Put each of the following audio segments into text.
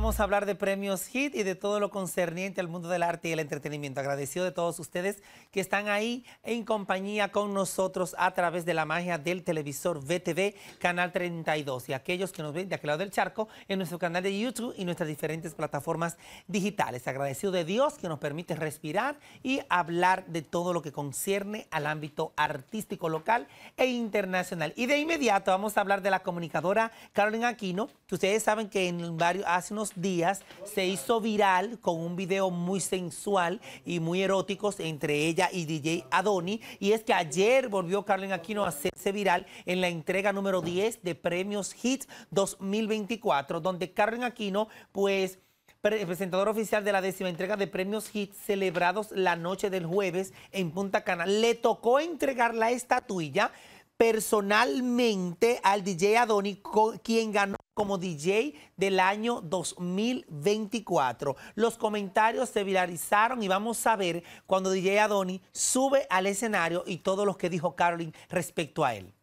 vamos a hablar de premios HIT y de todo lo concerniente al mundo del arte y el entretenimiento. Agradecido de todos ustedes que están ahí en compañía con nosotros a través de la magia del televisor VTV Canal 32 y aquellos que nos ven de aquel lado del charco en nuestro canal de YouTube y nuestras diferentes plataformas digitales. Agradecido de Dios que nos permite respirar y hablar de todo lo que concierne al ámbito artístico local e internacional. Y de inmediato vamos a hablar de la comunicadora Carolina Aquino, que ustedes saben que en varios, hace unos días se hizo viral con un video muy sensual y muy erótico entre ella y DJ Adoni. Y es que ayer volvió Carolina Aquino a hacerse viral en la entrega número 10 de Premios Hits 2024, donde Carolina Aquino, pues presentador oficial de la décima entrega de premios Hits celebrados la noche del jueves en Punta Cana. Le tocó entregar la estatuilla personalmente al DJ Adoni, quien ganó como DJ del año 2024. Los comentarios se viralizaron y vamos a ver cuando DJ Adoni sube al escenario y todo lo que dijo Carolyn respecto a él.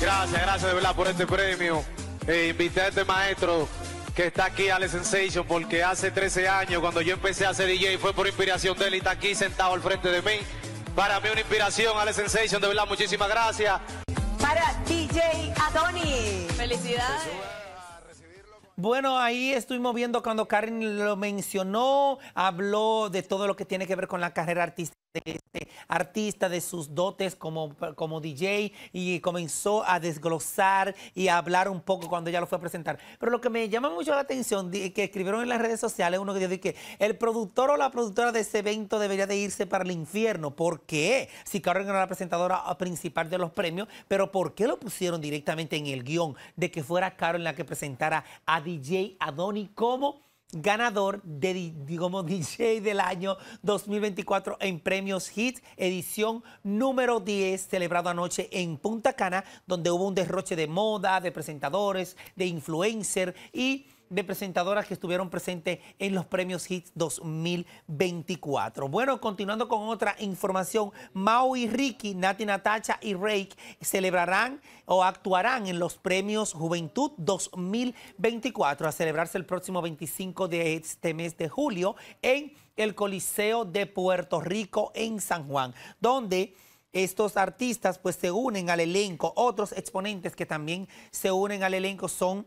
Gracias, gracias de verdad por este premio. Eh, invité a este maestro que está aquí, Ale Sensation, porque hace 13 años, cuando yo empecé a hacer DJ, fue por inspiración de él y está aquí sentado al frente de mí. Para mí una inspiración, Ale Sensation, de verdad, muchísimas gracias. Para DJ Adoni. Felicidades. Bueno, ahí estuvimos viendo cuando Karen lo mencionó, habló de todo lo que tiene que ver con la carrera artística de este artista, de sus dotes como, como DJ y comenzó a desglosar y a hablar un poco cuando ya lo fue a presentar. Pero lo que me llama mucho la atención, que escribieron en las redes sociales, uno que dice que el productor o la productora de ese evento debería de irse para el infierno. ¿Por qué? Si Karen era la presentadora principal de los premios, pero ¿por qué lo pusieron directamente en el guion de que fuera Karen la que presentara a DJ Adoni como ganador de, digamos, DJ del año 2024 en Premios Hits, edición número 10, celebrado anoche en Punta Cana, donde hubo un derroche de moda, de presentadores, de influencers y de presentadoras que estuvieron presentes en los premios Hits 2024. Bueno, continuando con otra información, Mau y Ricky, Nati Natacha y Rake celebrarán o actuarán en los premios Juventud 2024 a celebrarse el próximo 25 de este mes de julio en el Coliseo de Puerto Rico en San Juan, donde estos artistas pues se unen al elenco. Otros exponentes que también se unen al elenco son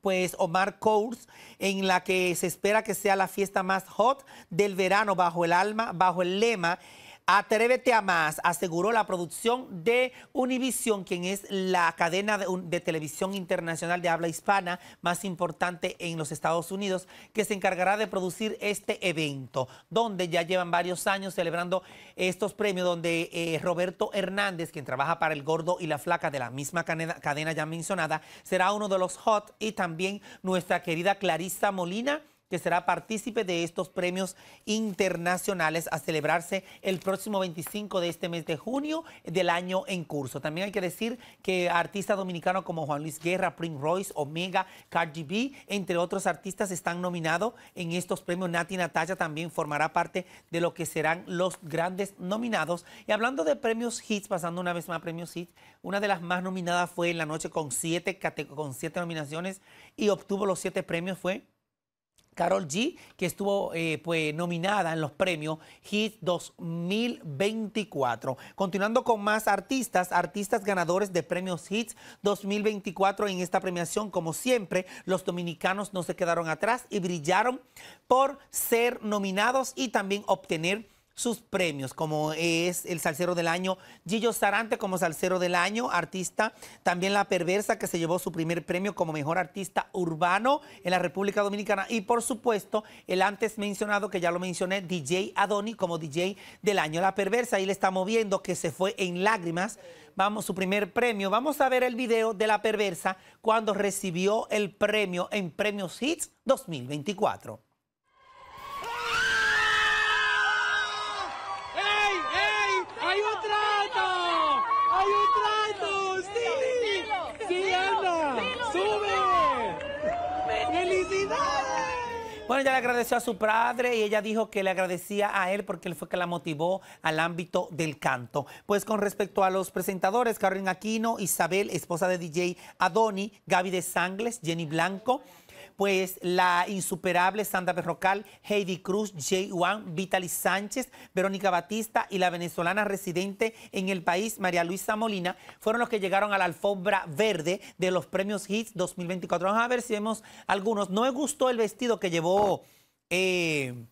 pues Omar Cours, en la que se espera que sea la fiesta más hot del verano bajo el alma, bajo el lema Atrévete a más, aseguró la producción de Univision, quien es la cadena de, televisión internacional de habla hispana más importante en los Estados Unidos, que se encargará de producir este evento, donde ya llevan varios años celebrando estos premios, donde eh, Roberto Hernández, quien trabaja para El Gordo y la Flaca de la misma cadena, cadena ya mencionada, será uno de los hot y también nuestra querida Clarissa Molina que será partícipe de estos premios internacionales a celebrarse el próximo 25 de este mes de junio del año en curso. También hay que decir que artistas dominicanos como Juan Luis Guerra, Prince Royce, Omega, Cardi B, entre otros artistas están nominados en estos premios. Nati Natalia también formará parte de lo que serán los grandes nominados. Y hablando de premios hits, pasando una vez más a premios hits, una de las más nominadas fue en la noche con siete, con siete nominaciones y obtuvo los siete premios fue Carol G, que estuvo eh, pues, nominada en los premios Hit 2024. Continuando con más artistas, artistas ganadores de premios Hits 2024 en esta premiación, como siempre, los dominicanos no se quedaron atrás y brillaron por ser nominados y también obtener sus premios, como es el Salcero del Año, Gillo Sarante como Salcero del Año, artista, también La Perversa, que se llevó su primer premio como Mejor Artista Urbano en la República Dominicana, y por supuesto, el antes mencionado, que ya lo mencioné, DJ Adoni como DJ del Año. La Perversa, ahí le estamos viendo que se fue en lágrimas, vamos, su primer premio. Vamos a ver el video de La Perversa cuando recibió el premio en Premios Hits 2024. Ella le agradeció a su padre y ella dijo que le agradecía a él porque él fue que la motivó al ámbito del canto. Pues con respecto a los presentadores, Carolina Aquino, Isabel, esposa de DJ Adoni, Gaby de Sangles, Jenny Blanco, pues la insuperable Sandra Berrocal, Heidi Cruz, Jay Wan, Vitaly Sánchez, Verónica Batista y la venezolana residente en el país, María Luisa Molina, fueron los que llegaron a la alfombra verde de los premios Hits 2024. Vamos a ver si vemos algunos. No me gustó el vestido que llevó eh,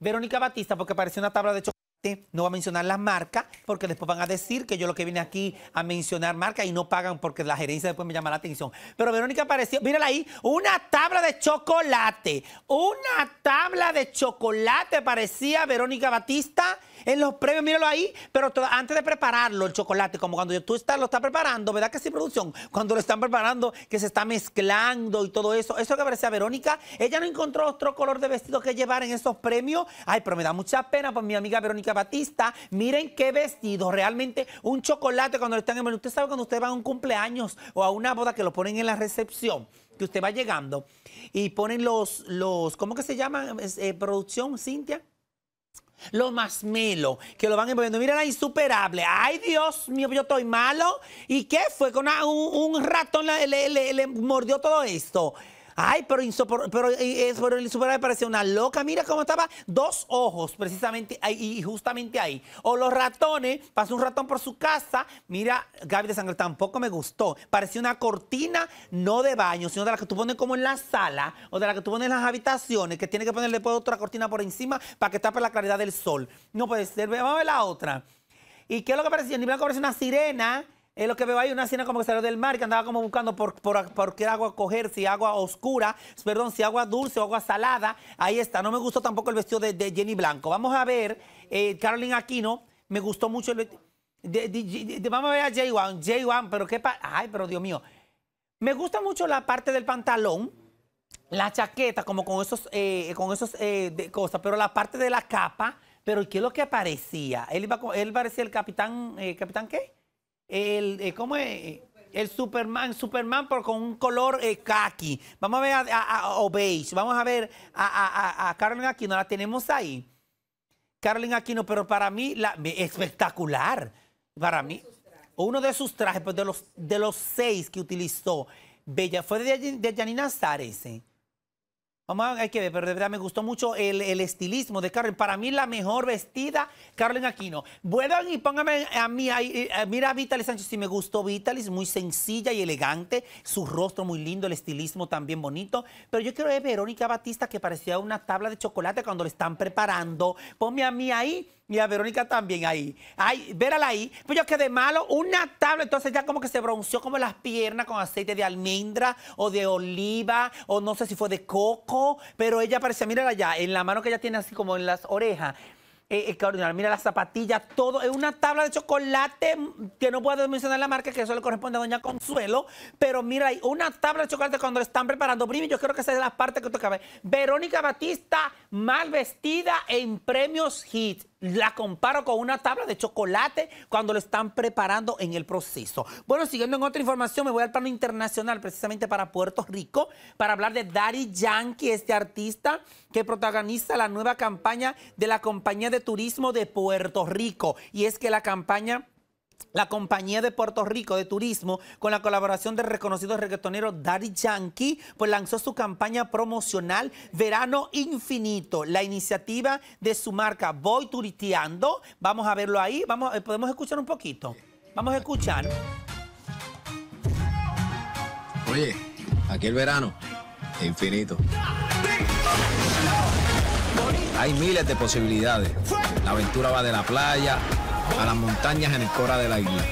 Verónica Batista porque parecía una tabla de chocolate. No voy a mencionar las marcas porque después van a decir que yo lo que vine aquí a mencionar marcas y no pagan porque la gerencia después me llama la atención. Pero Verónica apareció, mírala ahí, una tabla de chocolate. Una tabla de chocolate parecía Verónica Batista en los premios, míralo ahí. Pero antes de prepararlo, el chocolate, como cuando tú estás, lo estás preparando, ¿verdad que sí, producción? Cuando lo están preparando, que se está mezclando y todo eso. Eso que parecía Verónica, ella no encontró otro color de vestido que llevar en esos premios. Ay, pero me da mucha pena por mi amiga Verónica Batista. Miren qué vestido, realmente un chocolate cuando le están en Usted sabe cuando usted va a un cumpleaños o a una boda que lo ponen en la recepción, que usted va llegando y ponen los, los ¿cómo que se llama? Eh, producción, Cintia. Lo más melo, que lo van envolviendo. Mira la insuperable. Ay, Dios mío, yo estoy malo. ¿Y qué fue? Con un, ratón le mordió todo esto. Ay, pero, insopor- pero, eh, el insuperable parecía una loca. Mira cómo estaba. Dos ojos, precisamente ahí, y justamente ahí. O los ratones, pasó un ratón por su casa. Mira, Gaby de Sangre tampoco me gustó. Parecía una cortina, no de baño, sino de la que tú pones como en la sala o de la que tú pones en las habitaciones, que tiene que ponerle después otra cortina por encima para que tape la claridad del sol. No puede ser. Vamos a ver la otra. ¿Y qué es lo que parecía? Ni blanco parecía una sirena. Es lo que veo ahí, una sirena como que salió del mar, que andaba como buscando por, por, por qué agua coger, si agua oscura, perdón, si agua dulce o agua salada. Ahí está. No me gustó tampoco el vestido de, de Jenny Blanco. Vamos a ver, eh, Carolina Aquino, me gustó mucho el vestido. vamos a ver a Jay Wan. Jay Wan, pero qué pa- Ay, pero Dios mío. Me gusta mucho la parte del pantalón, la chaqueta, como con esos, eh, con esos eh, cosas, pero la parte de la capa, pero ¿qué es lo que parecía? Él iba él parecía el capitán, eh, ¿capitán qué? El, eh, ¿cómo es? El Superman, Superman, pero con un color eh, khaki. Vamos a ver a, a- beige. Vamos a ver a, a, Aquino, la tenemos ahí. Carolina Aquino, pero para mí, la, espectacular. Para mí, uno de sus trajes, pues de los, de los seis que utilizó, Bella, fue de, de Janina Azar ese. Vamos hay que ver, pero de verdad me gustó mucho el, el estilismo de Carolyn. Para mí, la mejor vestida, Carolyn Aquino. Vuelvan y pónganme a mí ahí. eh, Mira a Vitalis Sánchez, sí me gustó Vitalis, muy sencilla y elegante. Su rostro muy lindo, el estilismo también bonito. Pero yo quiero ver Verónica Batista, que parecía una tabla de chocolate cuando le están preparando. Ponme a mí ahí y a Verónica también ahí. Ay, vérala ahí. Pues yo quedé malo, una tabla, entonces ya como que se bronceó como las piernas con aceite de almendra o de oliva o no sé si fue de coco, pero ella parecía, mírala allá, en la mano que ella tiene así como en las orejas. Eh, mira las zapatillas, todo es una tabla de chocolate que no puedo mencionar la marca, que eso le corresponde a Doña Consuelo, pero mira ahí, una tabla de chocolate cuando le están preparando. Brimi, yo creo que esa es la parte que toca ver. Verónica Batista, mal vestida en premios hit. La comparo con una tabla de chocolate cuando lo están preparando en el proceso. Bueno, siguiendo en otra información, me voy al plano internacional, precisamente para Puerto Rico, para hablar de Daddy Yankee, este artista que protagoniza la nueva campaña de la Compañía de Turismo de Puerto Rico. Y es que la campaña la compañía de Puerto Rico de turismo, con la colaboración del reconocido reggaetonero Daddy Yankee, pues lanzó su campaña promocional Verano Infinito, la iniciativa de su marca Voy Turiteando. Vamos a verlo ahí, vamos, eh, podemos escuchar un poquito. Vamos a escuchar. Oye, aquí el verano infinito. Hay miles de posibilidades. La aventura va de la playa a las montañas en el cora de la isla.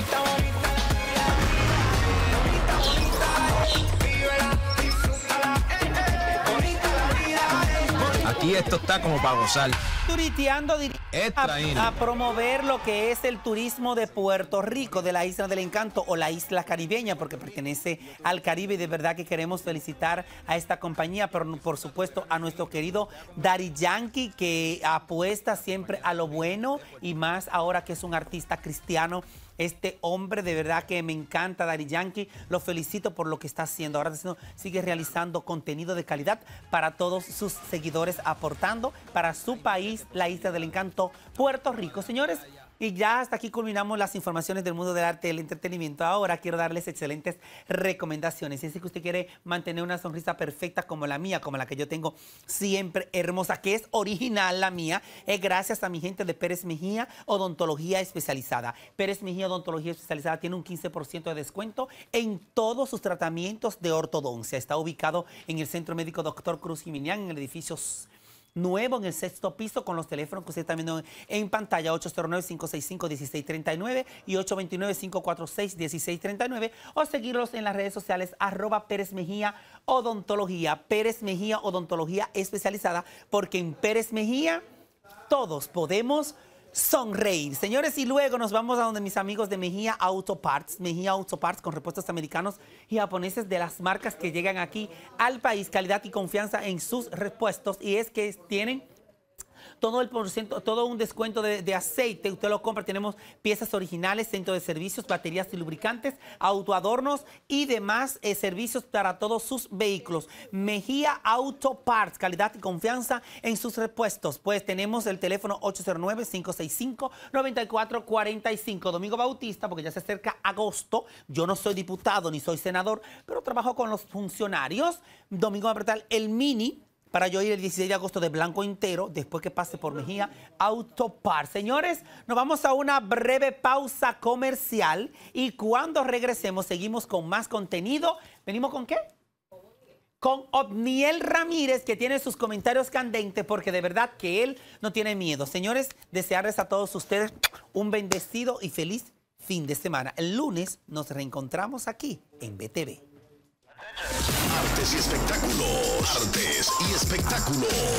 Aquí esto está como para gozar. Turiteando a, promover lo que es el turismo de Puerto Rico, de la Isla del Encanto o la isla caribeña, porque pertenece al Caribe y de verdad que queremos felicitar a esta compañía, pero por supuesto a nuestro querido Daddy Yankee, que apuesta siempre a lo bueno y más ahora que es un artista cristiano Este hombre de verdad que me encanta, Dari Yankee. Lo felicito por lo que está haciendo. Ahora sigue realizando contenido de calidad para todos sus seguidores, aportando para su país, la isla del encanto, Puerto Rico. Señores, y ya hasta aquí culminamos las informaciones del mundo del arte y el entretenimiento. Ahora quiero darles excelentes recomendaciones. Si es que usted quiere mantener una sonrisa perfecta como la mía, como la que yo tengo siempre hermosa, que es original la mía, es gracias a mi gente de Pérez Mejía Odontología Especializada. Pérez Mejía Odontología Especializada tiene un 15% de descuento en todos sus tratamientos de ortodoncia. Está ubicado en el Centro Médico Doctor Cruz Jiménez, en el edificio nuevo en el sexto piso con los teléfonos que usted está viendo en pantalla 809-565-1639 y 829-546-1639 o seguirlos en las redes sociales arroba Pérez Mejía Odontología, Pérez Mejía Odontología especializada porque en Pérez Mejía todos podemos sonreír. Señores, y luego nos vamos a donde mis amigos de Mejía Auto Parts, Mejía Auto Parts con repuestos americanos y japoneses de las marcas que llegan aquí al país, calidad y confianza en sus repuestos. Y es que tienen todo el porcentaje, todo un descuento de, aceite. Usted lo compra. Tenemos piezas originales, centro de servicios, baterías y lubricantes, autoadornos y demás eh, servicios para todos sus vehículos. Mejía Auto Parts, calidad y confianza en sus repuestos. Pues tenemos el teléfono 809-565-9445. Domingo Bautista, porque ya se acerca agosto. Yo no soy diputado ni soy senador, pero trabajo con los funcionarios. Domingo va apretar el mini para yo ir el 16 de agosto de blanco entero, después que pase por Mejía Autopar. Señores, nos vamos a una breve pausa comercial y cuando regresemos seguimos con más contenido. ¿Venimos con qué? Con Otniel Ramírez, que tiene sus comentarios candentes, porque de verdad que él no tiene miedo. Señores, desearles a todos ustedes un bendecido y feliz fin de semana. El lunes nos reencontramos aquí en BTV. Artes y espectáculos. Artes y espectáculos.